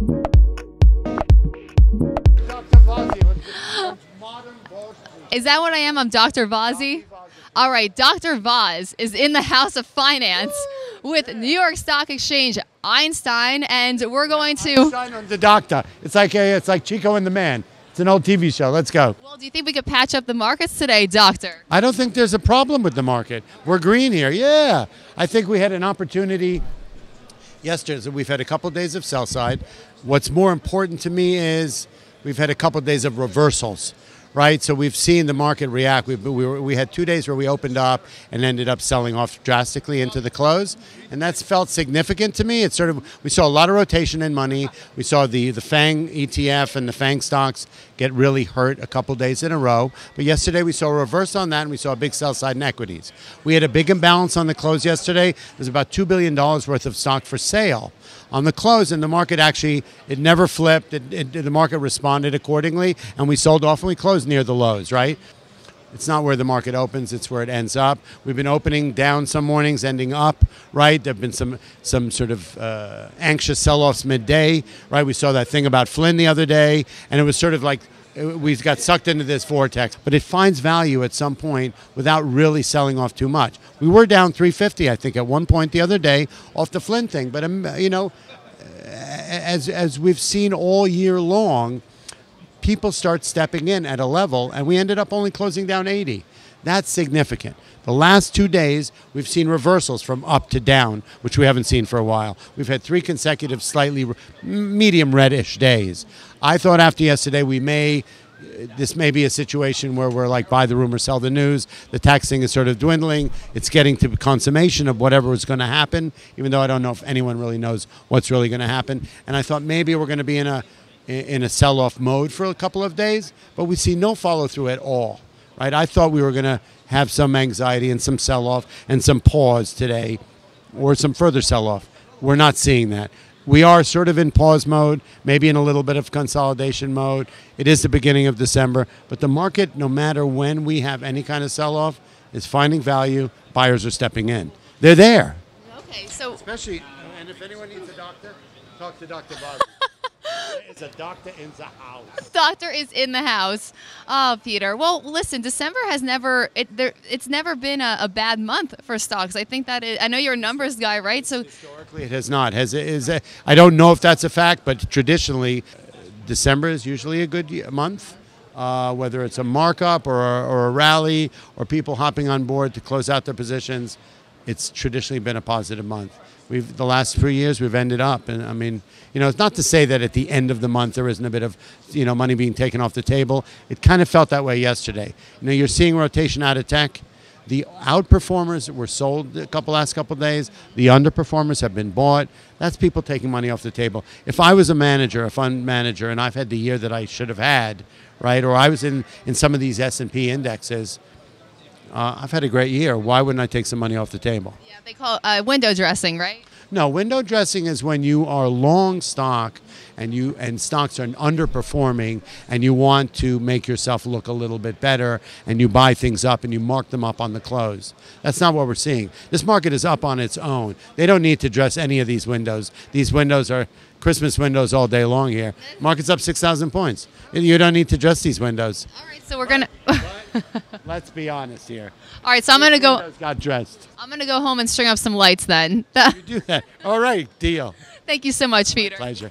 Is that what I am? I'm Dr. Vazzi. All right, Dr. Voz is in the House of Finance with New York Stock Exchange Einstein, and we're going to. Einstein on the doctor. It's like a, it's like Chico and the Man. It's an old TV show. Let's go. Well, do you think we could patch up the markets today, Doctor? I don't think there's a problem with the market. We're green here. Yeah. I think we had an opportunity yesterday. So we've had a couple of days of sell side. What's more important to me is we've had a couple of days of reversals right? So we've seen the market react. We, we, were, we had two days where we opened up and ended up selling off drastically into the close, and that's felt significant to me. It's sort of we saw a lot of rotation in money. We saw the the Fang ETF and the Fang stocks get really hurt a couple days in a row. But yesterday we saw a reverse on that, and we saw a big sell side in equities. We had a big imbalance on the close yesterday. There's about two billion dollars worth of stock for sale on the close, and the market actually it never flipped. It, it, the market responded accordingly, and we sold off and we closed near the lows. Right. It's not where the market opens; it's where it ends up. We've been opening down some mornings, ending up. Right. There've been some some sort of uh, anxious sell-offs midday. Right. We saw that thing about Flynn the other day, and it was sort of like we got sucked into this vortex, but it finds value at some point without really selling off too much. We were down 350, I think, at one point the other day off the Flynn thing, but um, you know, as as we've seen all year long, people start stepping in at a level, and we ended up only closing down 80. That's significant. The last two days, we've seen reversals from up to down, which we haven't seen for a while. We've had three consecutive, slightly medium reddish days. I thought after yesterday, we may. Uh, this may be a situation where we're like buy the rumor, sell the news. The taxing is sort of dwindling. It's getting to consummation of whatever was going to happen, even though I don't know if anyone really knows what's really going to happen. And I thought maybe we're going to be in a in a sell-off mode for a couple of days, but we see no follow through at all. Right? I thought we were going to have some anxiety and some sell off and some pause today or some further sell off. We're not seeing that. We are sort of in pause mode, maybe in a little bit of consolidation mode. It is the beginning of December, but the market, no matter when we have any kind of sell off, is finding value. Buyers are stepping in. They're there. Okay, so. Especially, and if anyone needs a doctor, talk to Dr. Bob. It's a doctor in the house. Doctor is in the house. Oh, Peter. Well, listen. December has never it there. It's never been a, a bad month for stocks. I think that it, I know you're a numbers guy, right? So historically, it has not. Has it? Is it, I don't know if that's a fact, but traditionally, December is usually a good month. Uh, whether it's a markup or a, or a rally or people hopping on board to close out their positions, it's traditionally been a positive month we've the last few years we've ended up and i mean you know it's not to say that at the end of the month there isn't a bit of you know money being taken off the table. It kind of felt that way yesterday. You know you're seeing rotation out of tech. The outperformers were sold a couple last couple days. The underperformers have been bought. That's people taking money off the table. If i was a manager a fund manager and i've had the year that i should have had right or i was in in some of these s&p indexes uh, I've had a great year. Why wouldn't I take some money off the table? Yeah, they call it uh, window dressing, right? No, window dressing is when you are long stock and you and stocks are underperforming and you want to make yourself look a little bit better and you buy things up and you mark them up on the close. That's not what we're seeing. This market is up on its own. They don't need to dress any of these windows. These windows are Christmas windows all day long here. Market's up 6,000 points. You don't need to dress these windows. All right, so we're going to Let's be honest here. All right, so I'm going to go got dressed. I'm going to go home and string up some lights then. you do that. All right, deal. Thank you so much, Peter. Pleasure.